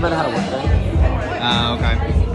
about how to work that. Uh, okay.